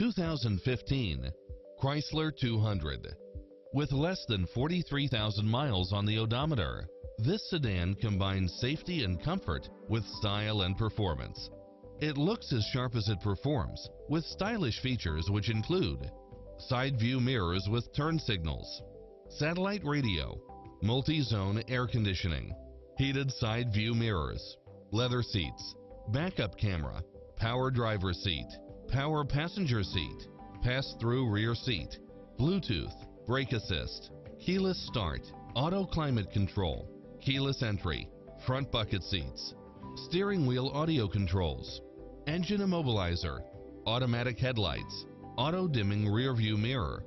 2015 Chrysler 200. With less than 43,000 miles on the odometer, this sedan combines safety and comfort with style and performance. It looks as sharp as it performs with stylish features which include side view mirrors with turn signals, satellite radio, multi-zone air conditioning, heated side view mirrors, leather seats, backup camera, power driver seat, power passenger seat, pass-through rear seat, Bluetooth, brake assist, keyless start, auto climate control, keyless entry, front bucket seats, steering wheel audio controls, engine immobilizer, automatic headlights, auto dimming rear view mirror,